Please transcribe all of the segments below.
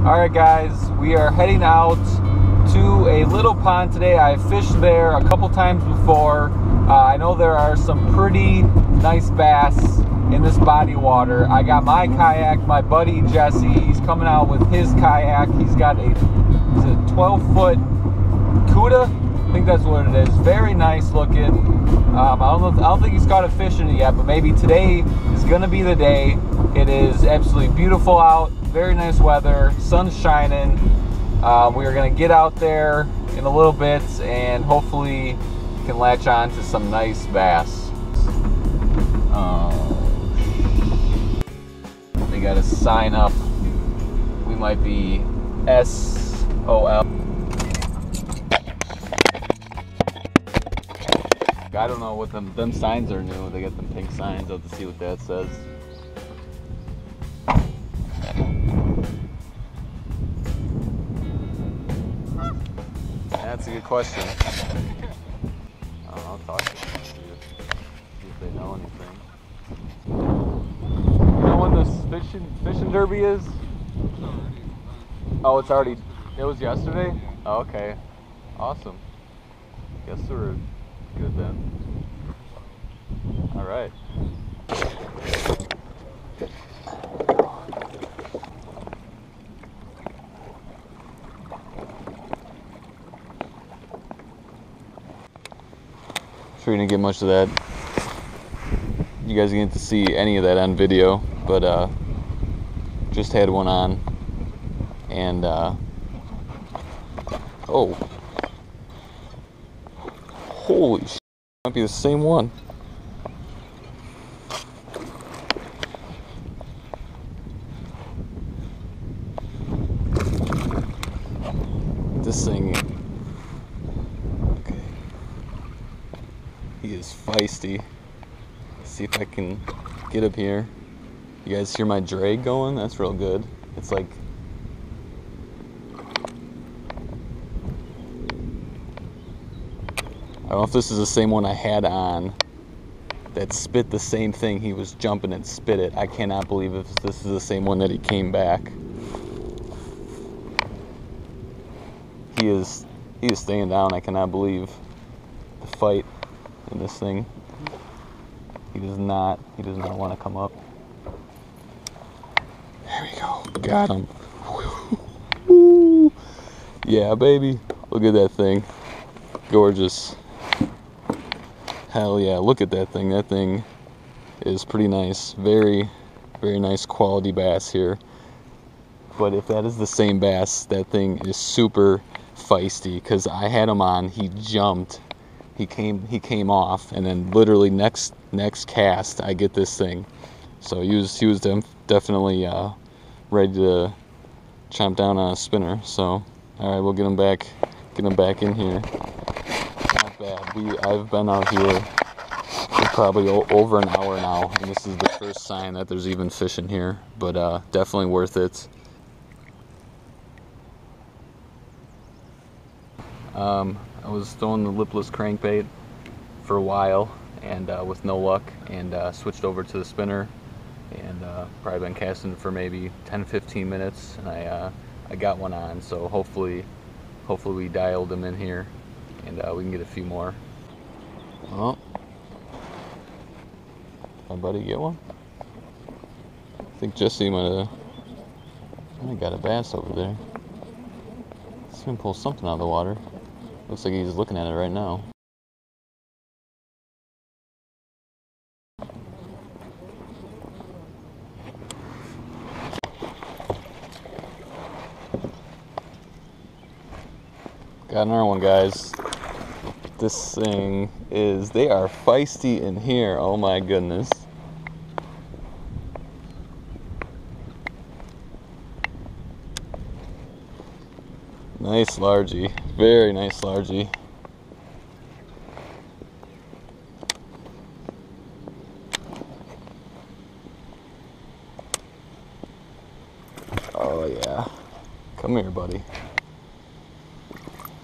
All right, guys, we are heading out to a little pond today. I fished there a couple times before. Uh, I know there are some pretty nice bass in this body water. I got my kayak, my buddy Jesse, he's coming out with his kayak. He's got a, a 12 foot Cuda. I think that's what it is. Very nice looking. Um, I don't know. I don't think he's caught a fish in it yet, but maybe today is gonna be the day. It is absolutely beautiful out. Very nice weather. Sun's shining. Um, we are gonna get out there in a little bit and hopefully can latch on to some nice bass. Oh, they got to sign up. We might be S-O-L. I don't know what them them signs are new. They got them pink signs. I'll have to see what that says. That's a good question. I'll talk to them see if, see if they know anything. You know when this fishing fishing derby is? Oh, it's already. It was yesterday. Oh, okay, awesome. Guess we're good then. All right. Sure, you didn't get much of that. You guys didn't get to see any of that on video, but uh, just had one on, and uh, oh, holy sh! Might be the same one. This thing. Okay. He is feisty. Let's see if I can get up here. You guys hear my drag going? That's real good. It's like I don't know if this is the same one I had on that spit the same thing. He was jumping and spit it. I cannot believe if this is the same one that he came back. He is he is staying down. I cannot believe the fight this thing. He does not he does not want to come up. There we go. Got him. Yeah, baby. Look at that thing. Gorgeous. Hell yeah, look at that thing. That thing is pretty nice. Very, very nice quality bass here. But if that is the same bass, that thing is super feisty because I had him on, he jumped, he came he came off, and then literally next next cast I get this thing. So he was he was def- definitely uh, ready to chomp down on a spinner. So all right, we'll get him back get him back in here not bad. We I've been out here probably over an hour now, and this is the first sign that there's even fish in here. But uh, definitely worth it. Um, I was throwing the lipless crankbait for a while, and uh, with no luck, and uh, switched over to the spinner, and uh, probably been casting for maybe 10-15 minutes, and I uh, I got one on. So hopefully, hopefully we dialed them in here and uh, we can get a few more. Well, my buddy get one? I think Jesse might have. I got a bass over there. He's gonna pull something out of the water. Looks like he's looking at it right now. Got another one, guys. This thing is, they are feisty in here. Oh my goodness. Nice largy. Very nice largy. Oh yeah. Come here, buddy.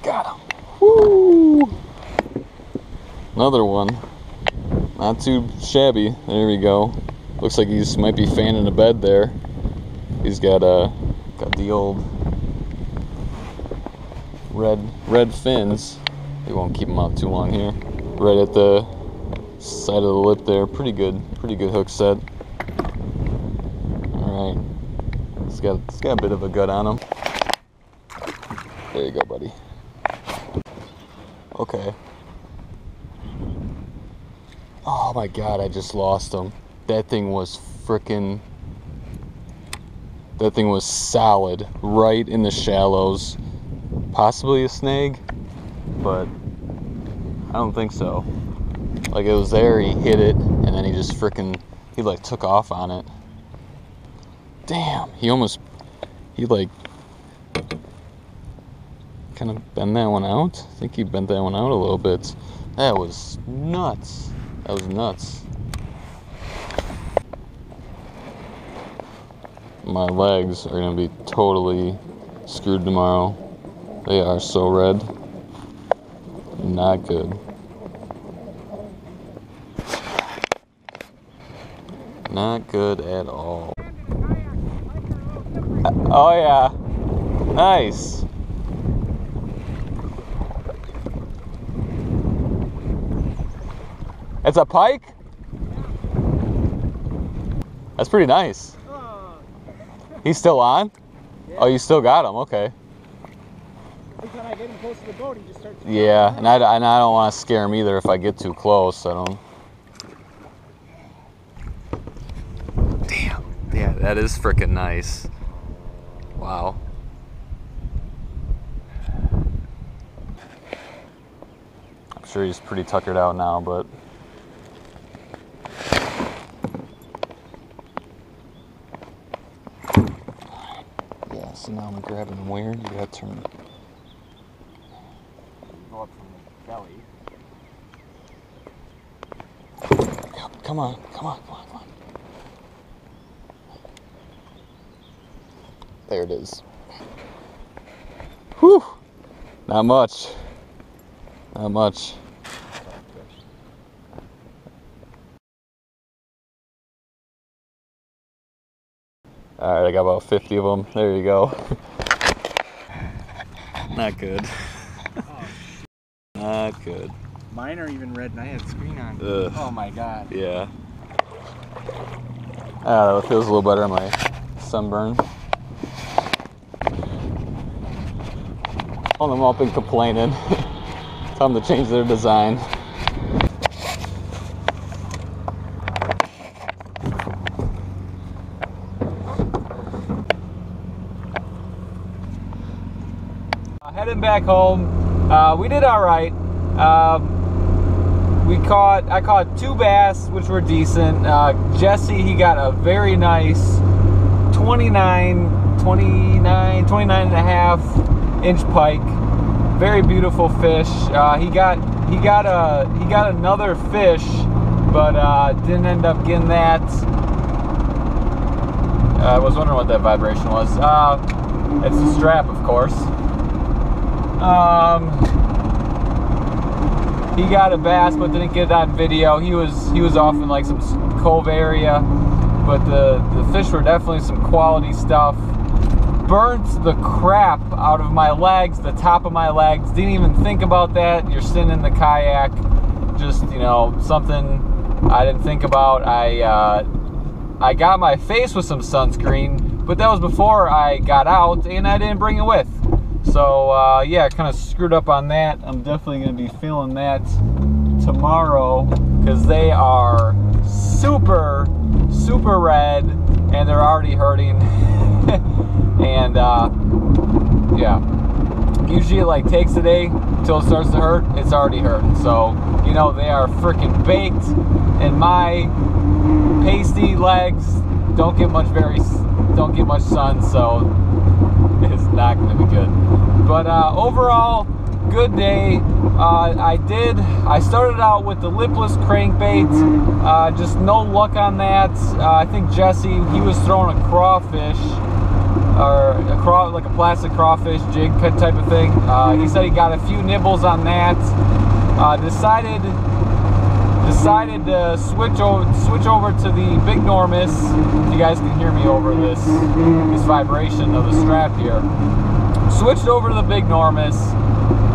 Got him. Woo! Another one. Not too shabby. There we go. Looks like he's might be fanning a bed there. He's got a Got the old red red fins. They won't keep them out too long here. Right at the side of the lip there. Pretty good, pretty good hook set. All right, it's got it's got a bit of a gut on him. There you go, buddy. Okay. Oh my god, I just lost him. That thing was freaking. That thing was solid, right in the shallows. Possibly a snag, but I don't think so. Like it was there, he hit it, and then he just freaking. He like took off on it. Damn, he almost. He like. Kind of bent that one out. I think he bent that one out a little bit. That was nuts. That was nuts. My legs are gonna be totally screwed tomorrow. They are so red. Not good. Not good at all. Uh, oh yeah. Nice. It's a pike? That's pretty nice. Oh. He's still on? Oh, you still got him. Okay. Every I get him close to the boat, he just starts. Yeah, and I, and I don't want to scare him either if I get too close. I don't. Damn. Yeah, that is freaking nice. Wow. I'm sure he's pretty tuckered out now, but. Yeah, so now I'm grabbing him weird. You gotta turn. Go up from the belly. Yep, come on, come on, come on, come on. There it is. Whew. Not much. Not much. All right, I got about 50 of them. There you go. Not good. Not good. Mine are even red, and I had screen on. Ugh. Oh my god. Yeah. Ah, that feels a little better on my sunburn. Calling them up and complaining. Tell them to change their design. Uh, heading back home. Uh, we did all right. Um, we caught, I caught two bass, which were decent. Uh, Jesse, he got a very nice 29, 29, 29 and a half inch pike. Very beautiful fish. Uh, he got, he got a, he got another fish, but uh, didn't end up getting that. I was wondering what that vibration was. Uh, it's the strap, of course. Um, he got a bass, but didn't get it on video. He was he was off in like some cove area, but the the fish were definitely some quality stuff. Burnt the crap out of my legs, the top of my legs. Didn't even think about that. You're sitting in the kayak, just you know something I didn't think about. I uh, I got my face with some sunscreen, but that was before I got out, and I didn't bring it with. So uh, yeah, kind of screwed up on that. I'm definitely gonna be feeling that tomorrow because they are super, super red, and they're already hurting. and uh, yeah, usually it like takes a day until it starts to hurt. It's already hurting. So you know they are freaking baked, and my pasty legs don't get much very don't get much sun. So not going to be good. But uh, overall, good day. Uh, I did. I started out with the lipless crankbait. Uh, just no luck on that. Uh, I think Jesse he was throwing a crawfish or a craw like a plastic crawfish jig type of thing. Uh, he said he got a few nibbles on that. Uh, decided decided to switch over switch over to the Bignormous. You guys can hear me over this this vibration of the strap here. Switched over to the Bignormous.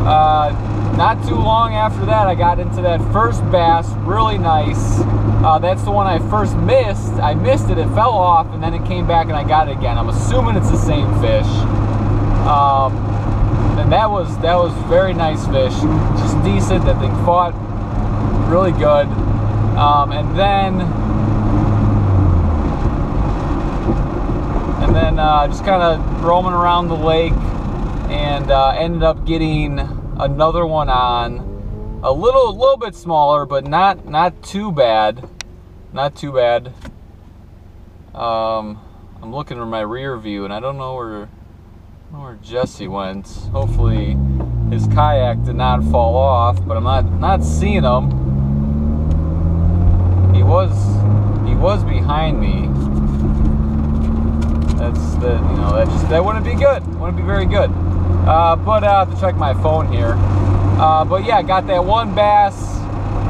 Uh, not too long after that, I got into that first bass, really nice. Uh, that's the one I first missed. I missed it, it fell off, and then it came back and I got it again. I'm assuming it's the same fish. Um, and that was that was very nice fish, just decent. That thing fought really good. Um, and then and then uh, just kind of roaming around the lake, and uh, ended up getting another one on, a little little bit smaller, but not not too bad, not too bad. Um, I'm looking at my rear view, and I don't know where where Jesse went. Hopefully his kayak did not fall off, but I'm not not seeing him. Was he was behind me. That's the you know that just that wouldn't be good. Wouldn't be very good. Uh, but I have to check my phone here. Uh, but yeah, I got that one bass,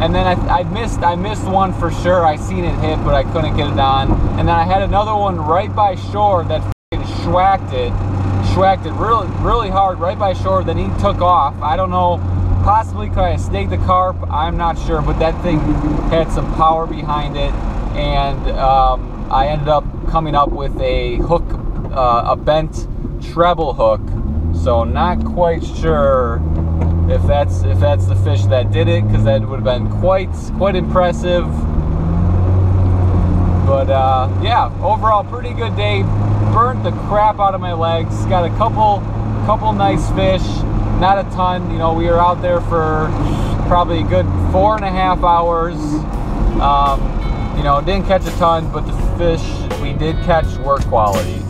and then I, I missed I missed one for sure. I seen it hit, but I couldn't get it on. And then I had another one right by shore that schwacked it schwacked it really, really hard right by shore. Then he took off. I don't know. Possibly could I snake the carp? I'm not sure, but that thing had some power behind it, and um, I ended up coming up with a hook, uh, a bent treble hook. So not quite sure if that's if that's the fish that did it, because that would have been quite quite impressive. But uh, yeah, overall pretty good day. Burnt the crap out of my legs. Got a couple couple nice fish, not a ton. You know, we were out there for probably a good four and a half hours. Um, you know, didn't catch a ton, but the fish we did catch were quality.